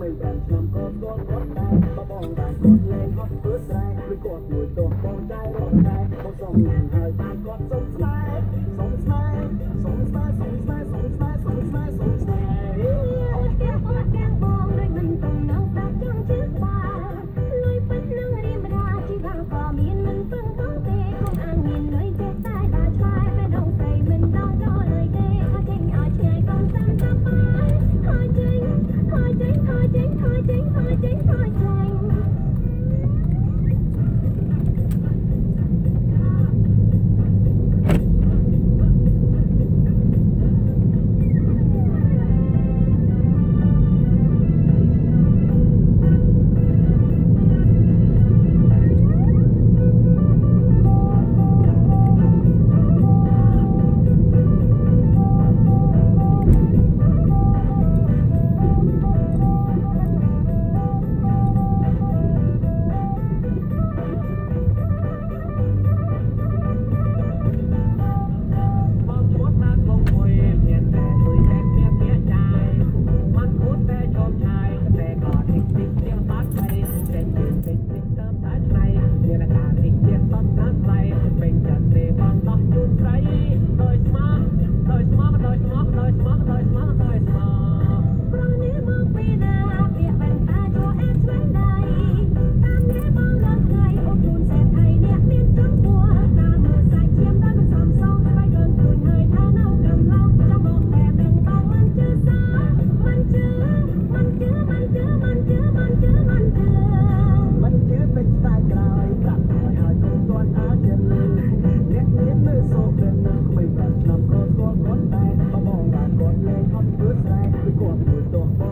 my grandson. with the